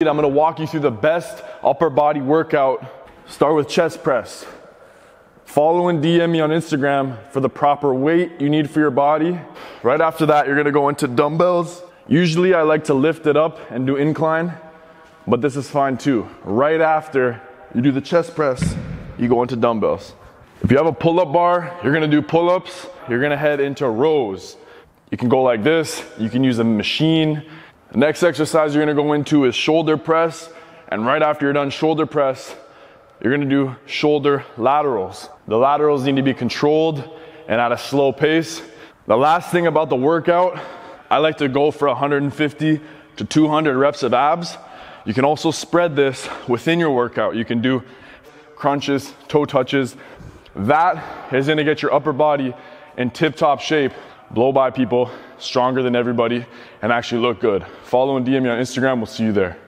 I'm gonna walk you through the best upper body workout. Start with chest press. Follow and DM me on Instagram for the proper weight you need for your body. Right after that, you're gonna go into dumbbells. Usually I like to lift it up and do incline, but this is fine too. Right after you do the chest press, you go into dumbbells. If you have a pull-up bar, you're gonna do pull-ups. You're gonna head into rows. You can go like this, you can use a machine, the next exercise you're gonna go into is shoulder press. And right after you're done shoulder press, you're gonna do shoulder laterals. The laterals need to be controlled and at a slow pace. The last thing about the workout, I like to go for 150 to 200 reps of abs. You can also spread this within your workout. You can do crunches, toe touches. That is gonna get your upper body in tip top shape blow by people, stronger than everybody, and actually look good. Follow and DM me on Instagram. We'll see you there.